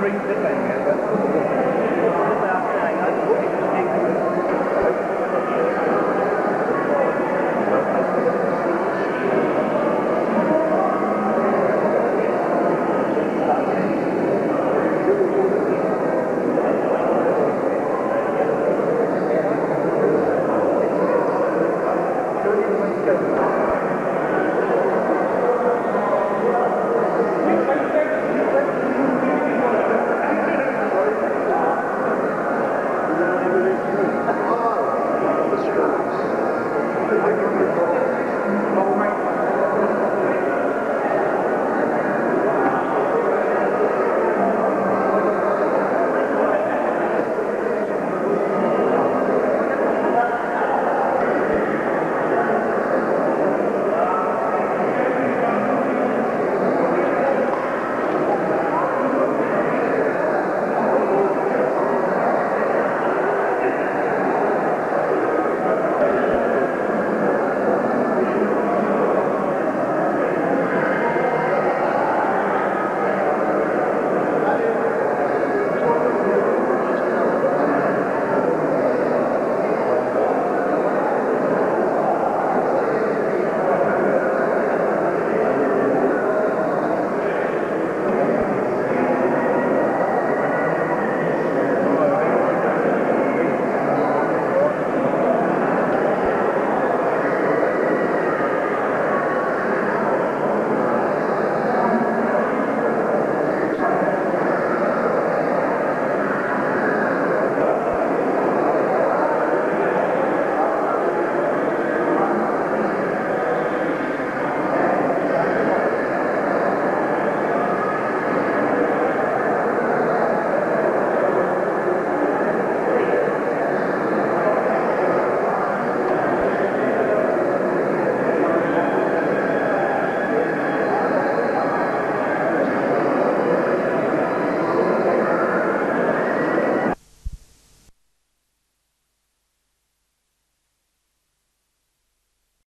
Henry Cliffhanger.